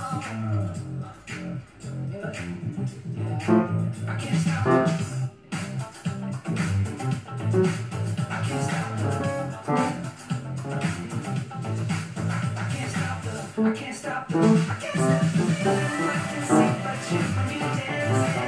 I can't stop. I can't stop. I can see my chimney dancing.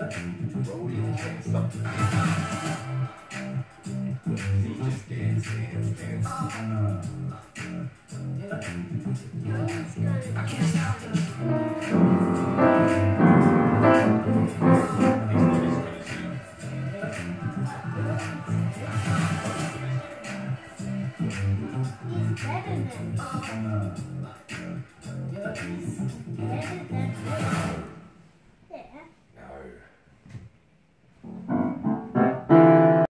rolling on something. Well, see, just dance, dance, dance. Uh, Better than. Uh, better than.